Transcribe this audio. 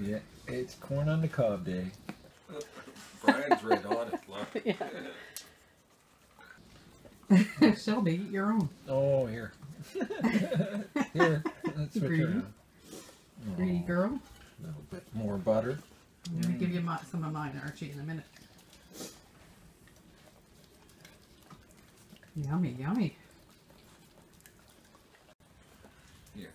Yeah, it's corn on the cob day. Brian's right on it. Look. Yeah. Shelby, eat your own. Oh, here. here, let's switch Greedy. around. Greedy girl. A little bit more butter. I'm going to give you my, some of mine, Archie, in a minute. Yummy, yummy. Here,